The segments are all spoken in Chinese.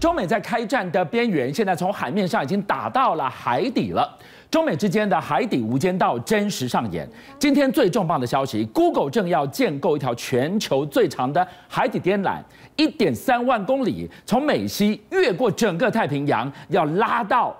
中美在开战的边缘，现在从海面上已经打到了海底了。中美之间的海底无间道真实上演。今天最重磅的消息，Google 正要建构一条全球最长的海底电缆，一点三万公里，从美西越过整个太平洋，要拉到。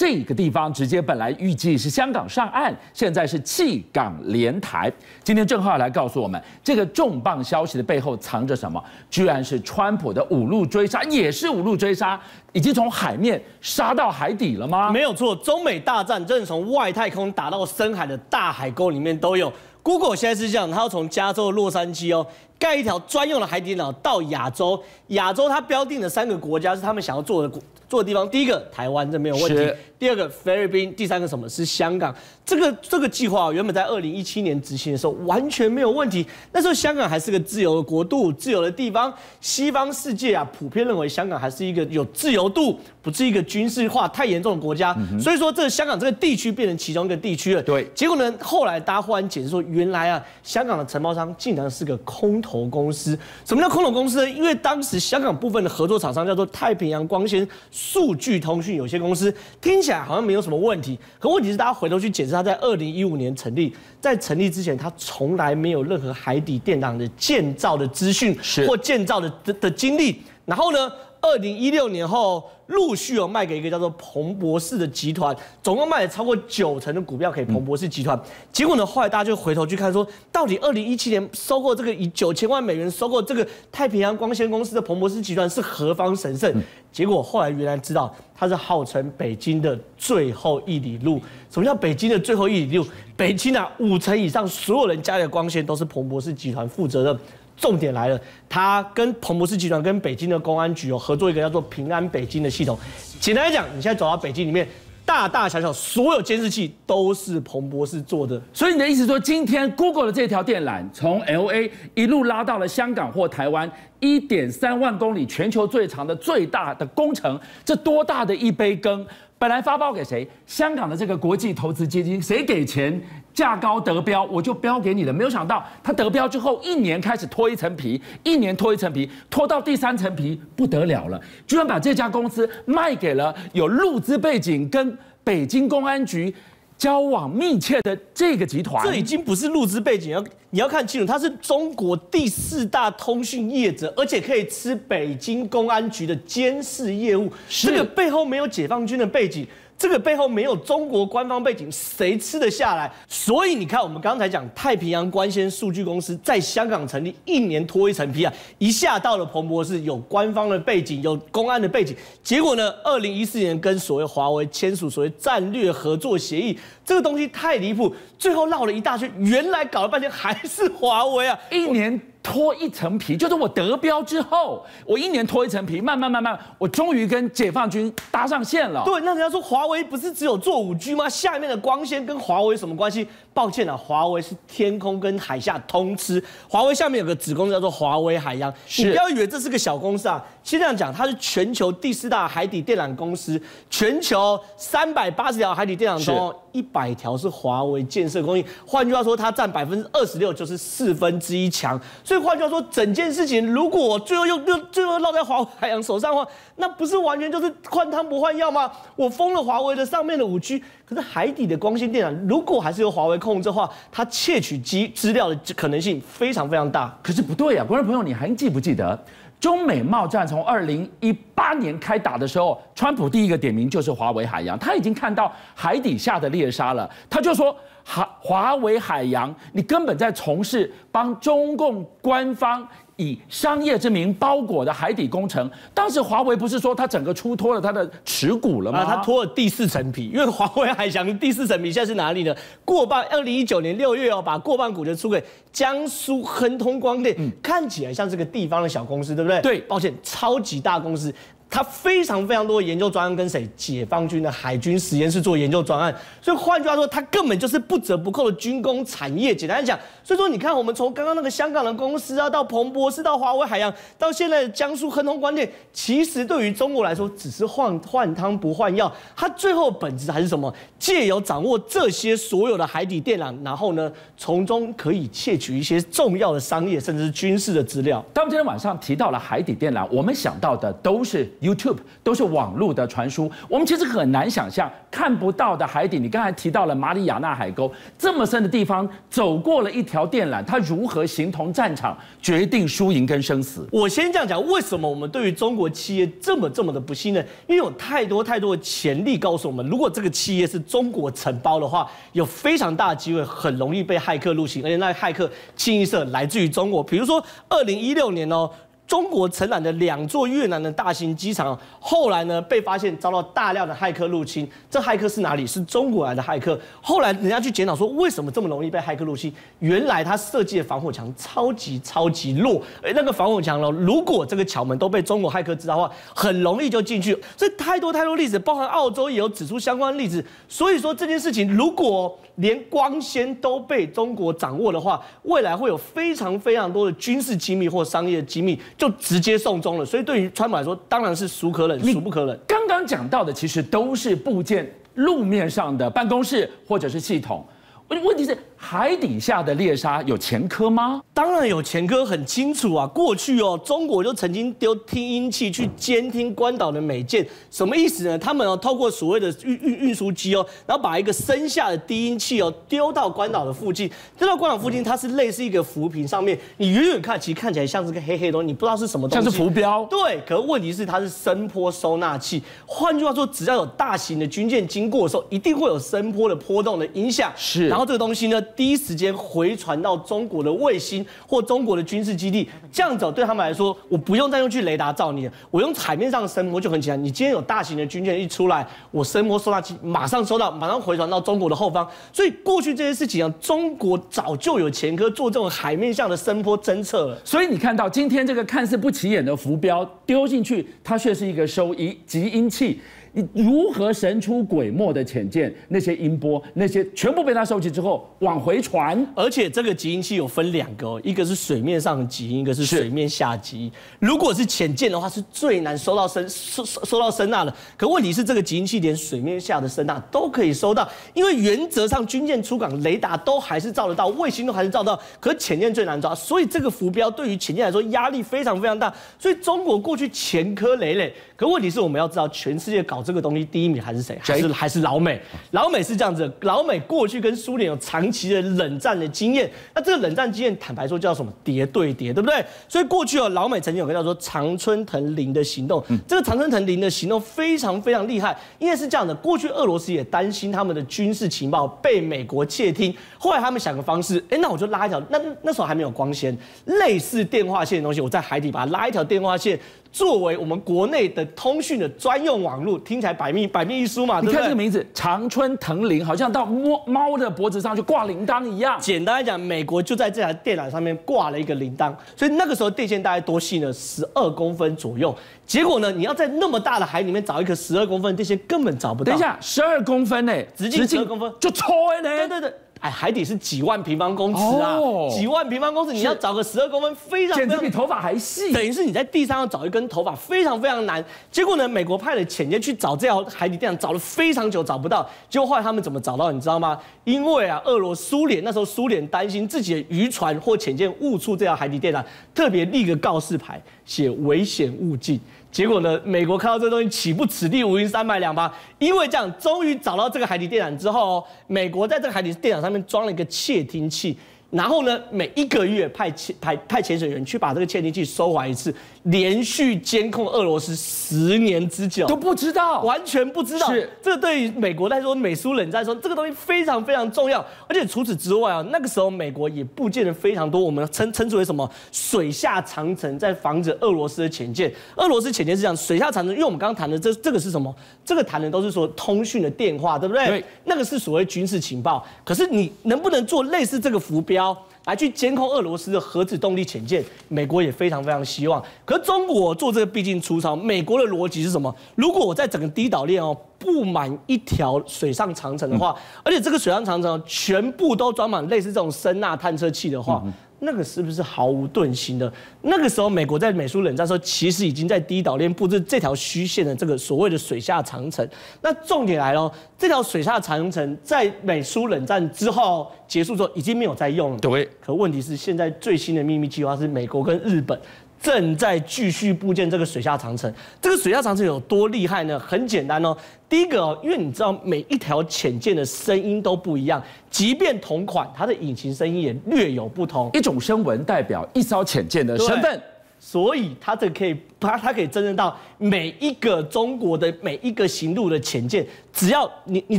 这个地方直接本来预计是香港上岸，现在是弃港连台。今天郑浩来告诉我们，这个重磅消息的背后藏着什么？居然是川普的五路追杀，也是五路追杀，已经从海面杀到海底了吗？没有错，中美大战真的从外太空打到深海的大海沟里面都有。Google 现在是这样，它要从加州洛杉矶哦盖一条专用的海底脑到亚洲，亚洲它标定的三个国家是他们想要做的。做的地方，第一个台湾这没有问题，第二个菲律宾，第三个什么是香港？这个这个计划原本在二零一七年执行的时候完全没有问题，那时候香港还是个自由的国度，自由的地方，西方世界啊普遍认为香港还是一个有自由度，不是一个军事化太严重的国家，所以说这香港这个地区变成其中一个地区了。对，结果呢，后来大家忽然解释说，原来啊香港的承包商竟然是个空投公司。什么叫空投公司呢？因为当时香港部分的合作厂商叫做太平洋光纤。数据通讯有限公司听起来好像没有什么问题，可问题是大家回头去检视，它在二零一五年成立，在成立之前，它从来没有任何海底电缆的建造的资讯或建造的的的经历。然后呢，二零一六年后。陆续有卖给一个叫做彭博士的集团，总共卖了超过九成的股票给彭博士集团。结果呢，后来大家就回头去看，说到底二零一七年收购这个以九千万美元收购这个太平洋光纤公司的彭博士集团是何方神圣？结果后来原来知道，它是号称北京的最后一里路。什么叫北京的最后一里路？北京啊，五成以上所有人家里的光纤都是彭博士集团负责的。重点来了，他跟彭博士集团、跟北京的公安局有合作一个叫做“平安北京”的系统。简单来讲，你现在走到北京里面，大大小小所有监视器都是彭博士做的。所以你的意思说，今天 Google 的这条电缆从 L A 一路拉到了香港或台湾，一点三万公里，全球最长的最大的工程，这多大的一杯羹？本来发包给谁？香港的这个国际投资基金，谁给钱？价高得标，我就标给你了。没有想到他得标之后，一年开始脱一层皮，一年脱一层皮，脱到第三层皮不得了了，居然把这家公司卖给了有路资背景跟北京公安局交往密切的这个集团。这已经不是入资背景，要你要看清楚，他是中国第四大通讯业者，而且可以吃北京公安局的监视业务。这个背后没有解放军的背景。这个背后没有中国官方背景，谁吃得下来？所以你看，我们刚才讲太平洋光纤数据公司在香港成立，一年脱一层皮啊，一下到了彭博士，有官方的背景，有公安的背景。结果呢，二零一四年跟所谓华为签署所谓战略合作协议，这个东西太离谱，最后绕了一大圈，原来搞了半天还是华为啊，一年。脱一层皮，就是我得标之后，我一年脱一层皮，慢慢慢慢，我终于跟解放军搭上线了。对，那人家说华为不是只有做五 G 吗？下面的光纤跟华为什么关系？抱歉啊，华为是天空跟海下通吃。华为下面有个子公司叫做华为海洋，你不要以为这是个小公司啊。先这样讲，它是全球第四大海底电缆公司，全球三百八十条海底电缆中，一百条是华为建设供应。换句话说，它占百分之二十六，就是四分之一强。所以换句话说，整件事情如果最后又又最后落在华为海洋手上的话，那不是完全就是换汤不换药吗？我封了华为的上面的五 G，可是海底的光纤电缆如果还是由华为控制的话，它窃取机资料的可能性非常非常大。可是不对呀，观众朋友，你还记不记得？中美贸战从二零一八年开打的时候，川普第一个点名就是华为海洋，他已经看到海底下的猎杀了，他就说华华为海洋，你根本在从事帮中共官方。以商业之名包裹的海底工程，当时华为不是说它整个出脱了它的持股了吗？它脱了第四层皮，因为华为海翔第四层皮现在是哪里呢？过半，二零一九年六月哦，把过半股权出给江苏亨通光电，看起来像这个地方的小公司，对不对？对，抱歉，超级大公司。他非常非常多的研究专案跟谁？解放军的海军实验室做研究专案，所以换句话说，他根本就是不折不扣的军工产业。简单讲，所以说你看，我们从刚刚那个香港的公司啊，到彭博士，到华为海洋，到现在的江苏亨通光电，其实对于中国来说，只是换换汤不换药。它最后本质还是什么？借由掌握这些所有的海底电缆，然后呢，从中可以窃取一些重要的商业甚至是军事的资料。当今天晚上提到了海底电缆，我们想到的都是。YouTube，都是网络的传输。我们其实很难想象看不到的海底。你刚才提到了马里亚纳海沟这么深的地方，走过了一条电缆，它如何形同战场，决定输赢跟生死？我先这样讲，为什么我们对于中国企业这么这么的不信任？因为有太多太多的潜力告诉我们，如果这个企业是中国承包的话，有非常大的机会，很容易被骇客入侵，而且那骇客清一色来自于中国。比如说，二零一六年哦。中国承揽的两座越南的大型机场，后来呢被发现遭到大量的骇客入侵。这骇客是哪里？是中国来的骇客。后来人家去检讨说，为什么这么容易被骇客入侵？原来他设计的防火墙超级超级弱。哎，那个防火墙呢？如果这个桥门都被中国骇客知道的话，很容易就进去。所以太多太多例子，包含澳洲也有指出相关例子。所以说这件事情，如果连光纤都被中国掌握的话，未来会有非常非常多的军事机密或商业机密。就直接送终了，所以对于川普来说，当然是孰可忍，孰不可忍。刚刚讲到的，其实都是部件路面上的办公室或者是系统。问问题是海底下的猎杀有前科吗？当然有前科，很清楚啊。过去哦，中国就曾经丢听音器去监听关岛的美舰，什么意思呢？他们哦透过所谓的运运运输机哦，然后把一个声下的低音器哦丢到关岛的附近，丢到关岛附近，它是类似一个浮萍上面，你远远看其实看起来像是个黑黑的东西，你不知道是什么东西，像是浮标。对，可问题是它是声波收纳器。换句话说，只要有大型的军舰经过的时候，一定会有声波的波动的影响。是，然后这个东西呢，第一时间回传到中国的卫星或中国的军事基地，这样子对他们来说，我不用再用去雷达照你了，我用海面上的声波就很简单。你今天有大型的军舰一出来，我声波收纳器马上收到，马上回传到中国的后方。所以过去这些事情啊，中国早就有前科做这种海面上的声波侦测了。所以你看到今天这个看似不起眼的浮标丢进去，它却是一个收音集音器。你如何神出鬼没的潜舰那些音波，那些全部被它收集之后往回传？而且这个集音器有分两个，一个是水面上的集音，一个是水面下集。如果是潜舰的话，是最难收到声收收到声呐的。可问题是，这个集音器连水面下的声呐都可以收到，因为原则上军舰出港雷达都还是照得到，卫星都还是照到，可潜舰最难抓，所以这个浮标对于潜舰来说压力非常非常大。所以中国过去前科累累。可问题是我们要知道，全世界搞这个东西第一名还是谁？还是还是老美？老美是这样子，老美过去跟苏联有长期的冷战的经验。那这个冷战经验，坦白说叫什么？叠对叠，对不对？所以过去哦，老美曾经有个叫做长春藤林的行动。这个长春藤林的行动非常非常厉害，因为是这样的，过去俄罗斯也担心他们的军事情报被美国窃听，后来他们想个方式，哎，那我就拉一条，那那时候还没有光纤，类似电话线的东西，我在海底把它拉一条电话线。作为我们国内的通讯的专用网络，听起来百密百密一疏嘛？你看这个名字，长春藤铃，好像到猫猫的脖子上去挂铃铛一样。简单来讲，美国就在这台电缆上面挂了一个铃铛，所以那个时候电线大概多细呢？十二公分左右。结果呢，你要在那么大的海里面找一个十二公分电线，根本找不到。等一下，十二公分呢？直径十二公分就粗呢？对对对。哎，海底是几万平方公尺啊，几万平方公尺，你要找个十二公分，非常简直比头发还细，等于是你在地上要找一根头发，非常非常难。结果呢，美国派了潜舰去找这条海底电缆，找了非常久找不到。结果后来他们怎么找到？你知道吗？因为啊，俄罗苏联那时候苏联担心自己的渔船或潜舰误触这条海底电缆，特别立个告示牌，写危险勿近。结果呢？美国看到这东西，岂不此地无银三百两吗？因为这样，终于找到这个海底电缆之后，美国在这个海底电缆上面装了一个窃听器。然后呢，每一个月派潜派派潜水员去把这个窃听器收回一次，连续监控俄罗斯十年之久都不知道，完全不知道。是，这对于美国来说，美苏冷战说这个东西非常非常重要。而且除此之外啊，那个时候美国也部建了非常多，我们称称之为什么水下长城，在防止俄罗斯的潜舰。俄罗斯潜舰是这样，水下长城，因为我们刚刚谈的这这个是什么？这个谈的都是说通讯的电话，对不对？对，那个是所谓军事情报。可是你能不能做类似这个浮标？来去监控俄罗斯的核子动力潜舰，美国也非常非常希望。可中国做这个毕竟粗糙，美国的逻辑是什么？如果我在整个低岛链哦布满一条水上长城的话，而且这个水上长城全部都装满类似这种声呐探测器的话。那个是不是毫无遁形的？那个时候，美国在美苏冷战时候，其实已经在低岛链布置这条虚线的这个所谓的水下长城。那重点来了，这条水下长城在美苏冷战之后结束之后，已经没有再用了。对。可问题是，现在最新的秘密计划是美国跟日本正在继续布建这个水下长城。这个水下长城有多厉害呢？很简单哦。第一个哦，因为你知道每一条潜舰的声音都不一样，即便同款，它的引擎声音也略有不同。一种声纹代表一艘潜舰的身份。所以它这可以，它它可以侦测到每一个中国的每一个行路的潜舰，只要你你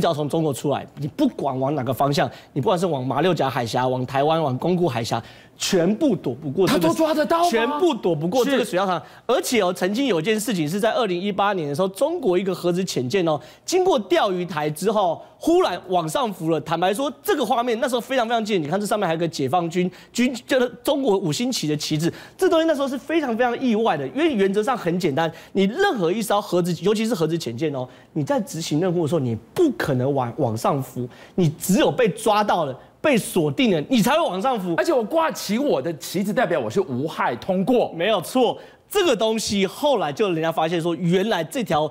只要从中国出来，你不管往哪个方向，你不管是往马六甲海峡、往台湾、往宫古海峡。全部躲不过，他都抓得到全部躲不过这个水下场。而且哦，曾经有一件事情是在二零一八年的时候，中国一个核子潜舰哦，经过钓鱼台之后，忽然往上浮了。坦白说，这个画面那时候非常非常近。你看这上面还有个解放军军，就是中国五星旗的旗帜。这东西那时候是非常非常意外的，因为原则上很简单，你任何一艘核子，尤其是核子潜舰哦，你在执行任务的时候，你不可能往往上浮，你只有被抓到了。被锁定了，你才会往上浮。而且我挂起我的旗子，代表我是无害通过，没有错。这个东西后来就人家发现说，原来这条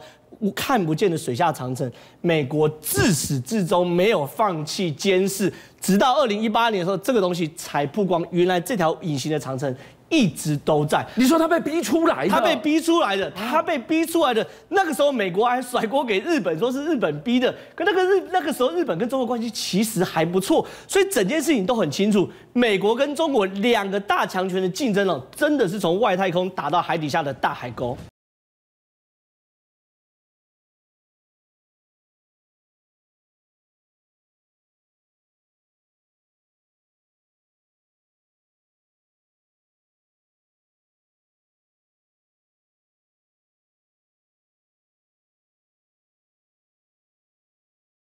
看不见的水下长城，美国自始至终没有放弃监视，直到二零一八年的时候，这个东西才曝光，原来这条隐形的长城。一直都在。你说他被逼出来的，他被逼出来的，他被逼出来的。那个时候，美国还甩锅给日本，说是日本逼的。可那个日那个时候，日本跟中国关系其实还不错，所以整件事情都很清楚。美国跟中国两个大强权的竞争哦，真的是从外太空打到海底下的大海沟。